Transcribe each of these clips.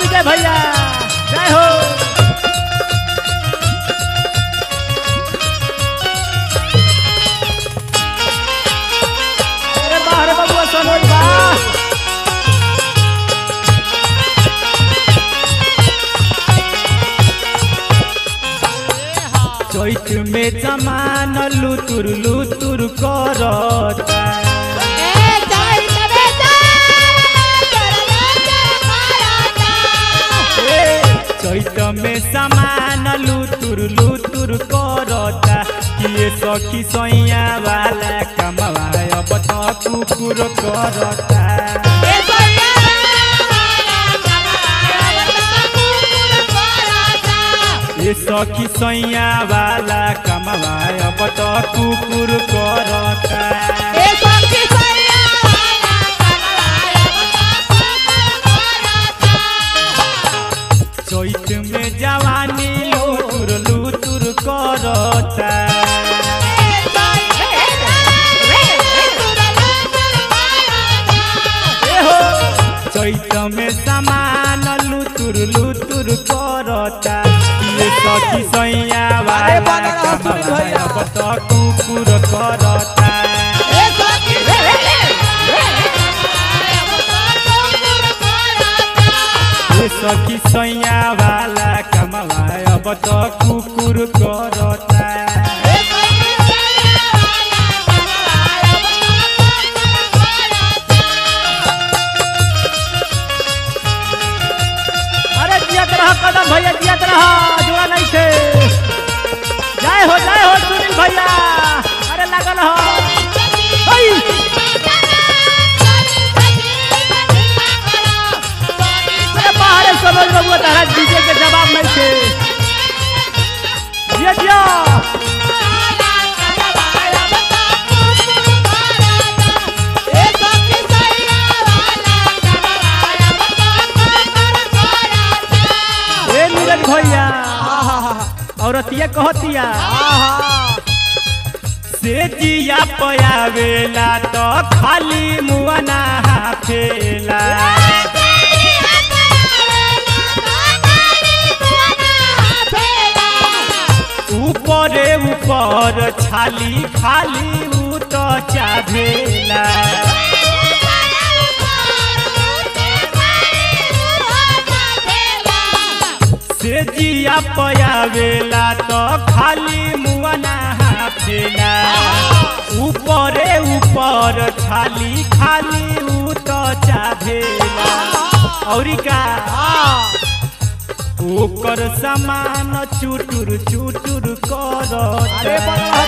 विजय भैया। जय हो। चैत में जमान लुतुर लुतुर करता चैत में समान लुतुर लुतुर करता। किए सखी सैया वाला कमवा अब तो कुकुर करता। ये सखी सैया वाला कमवा अब तो कुकुर करता। समान लुतुर लुतुर करता ये सखी सैया वाला बड़ा बत कुकुर करता ये सखी सैया वाला कमवा अब तो कुकुर कहतिया से जिया पयावेला तो खाली मुआना हाफेला ऊपरे ऊपर छाली, खाली ऊ तो चाभेला। से जिया पयावेला तो खाली मुआना हाफेला। ऊपरे ऊपर छाली खाली ऊ तो चाभेला और का? ओकर समान चुटुर चुटुर कर अरे बड़ा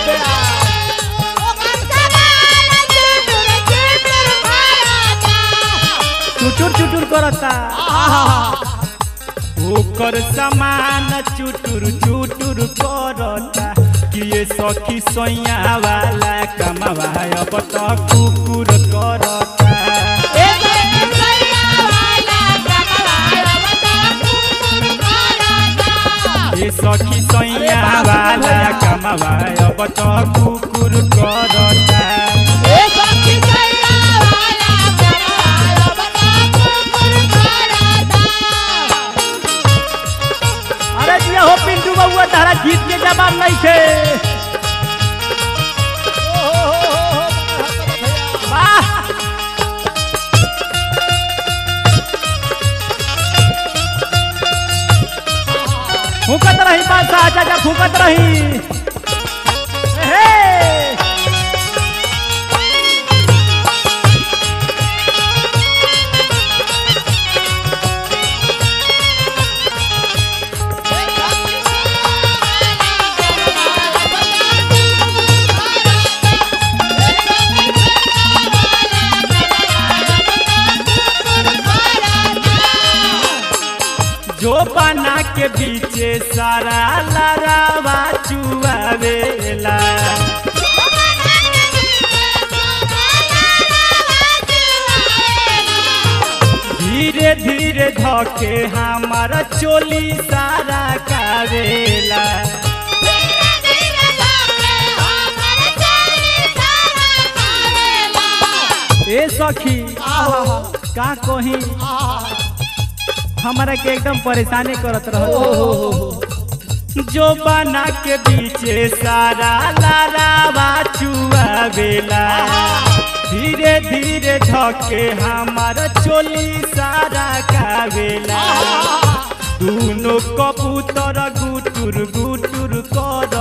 चुटुर चुटुर करता। ओकर समान चुटुर चुटुर करता। कि ये सखी सैया वाला कमवा अब तो कुकुर करता। सखी सैया वाला कमवा अब तो कुकुर करता। चाचा रही। जो बना के बीचे सारा लरावा चुआवेला धीरे धीरे धके हमारा चोली सारा कावेला ए सखी का कही? हमारा के एकदम परेशानी करत रहो जो बना के पीछे सारा लारावा चुआवेला धीरे धीरे धके हमार चोली सारा का बेला। दोनों कबूतर गुटुर गुटुर कर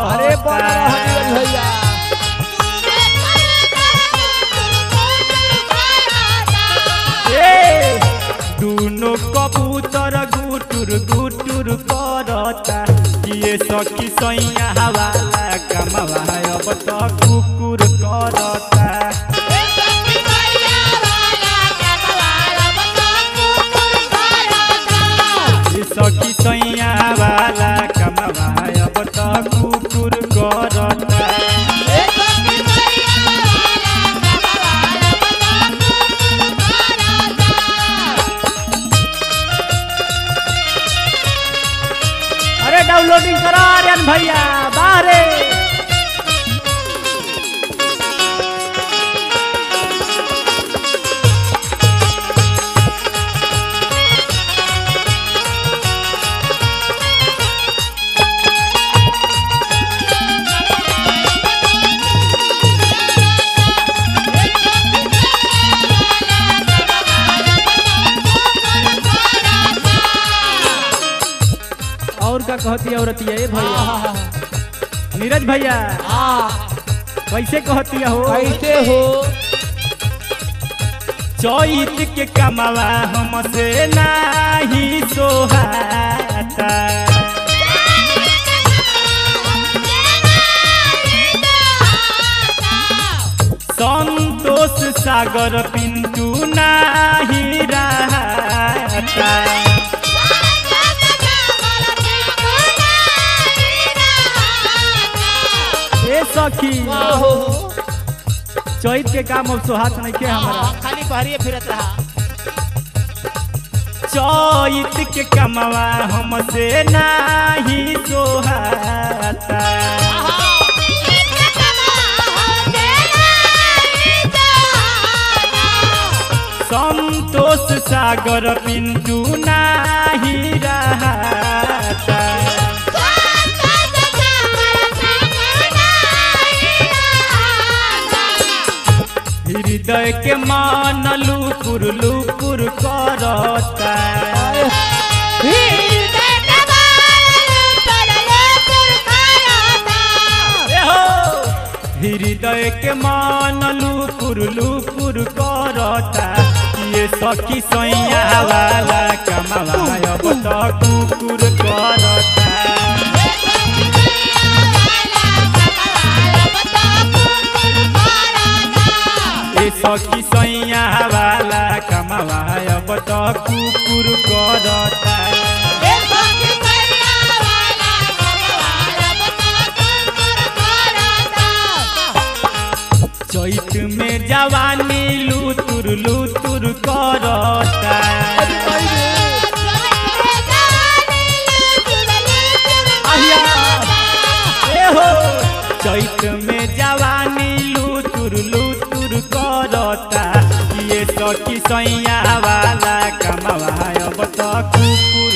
सखी सैया हवाला डाउनलोडिंग करा आर्यन भैया। बाहरे कहती औरत ये भैया। नीरज भैया हाँ कैसे कहती हो? कैसे हो? चैत के कमवा हमसे नाही सोहाता। संतोष सागर पिंटू नाही रहता। चैत के काम अब सोहात नहीं के हमारा। खाली पहरिए फिरत रहा। चैत के कमवा हमसे नाही सोहाता संतोष सागर पिंटू नाही रहता। हृदय के मान लुपुर लुपुर करता ए हो हृदय के मान लुपुर लुपुर करता ये सखी सैया वाला कमवा अब तो कुकुर करता करता चैत में जवानी लुतुर लुतुर करता हो। चैत में जवानी लुतुर लुतुर करता ये सखी सैया वाला कमवा अब